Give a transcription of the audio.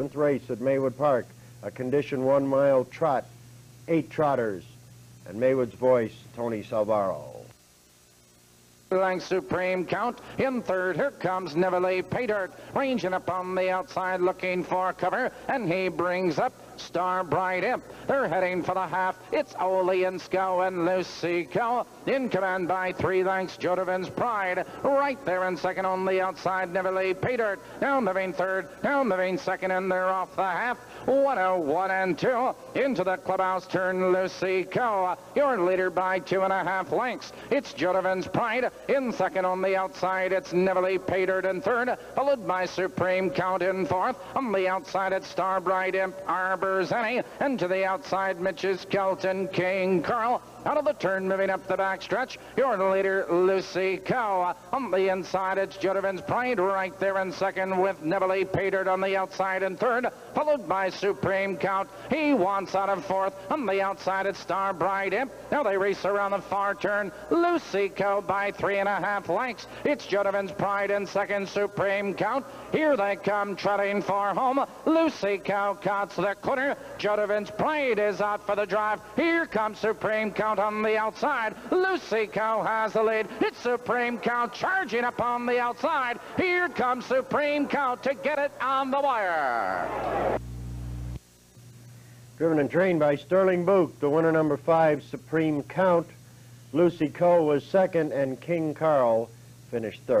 Seventh race at Maywood Park, a condition one mile trot, eight trotters, and Maywood's voice, Tony Salvaro. Length Supreme Count. In third, here comes Neville Paydirt, ranging up on the outside looking for cover, and he brings up Star Bright Imp. They're heading for the half. It's Ole and Scow and Lucy Cow. In command by three lengths, Jodovin's Pride. Right there in second on the outside, Neville Paydirt. Now moving third, now moving second, and they're off the half. 101 and 2. Into the clubhouse turn, Lucy Cow. Your leader by two and a half lengths. It's Jodovin's Pride. In second on the outside, it's Neville Paydirt in third, followed by Supreme Count in fourth. On the outside, it's Starbright Imp Arbor Zenny. And to the outside, Mitch's Kelton King Carl. Out of the turn, moving up the backstretch, your leader, Lucy Cow. On the inside, it's Jodovin's Pride right there in second with Neville Paydirt on the outside in third, followed by Supreme Count. He wants out of fourth. On the outside, it's Starbright Imp. Now they race around the far turn. Lucy Cow by three and a half lengths. It's Jodovin's Pride in second, Supreme Count. Here they come trotting for home. Lucy Cow cuts the corner. Jodovin's Pride is out for the drive. Here comes Supreme Count on the outside. Lucy Cow has the lead. It's Supreme Count charging up on the outside. Here comes Supreme Count to get it on the wire. Driven and trained by Sterling Buch, the winner number five, Supreme Count. Lucy Coe was second, and King Carl finished third.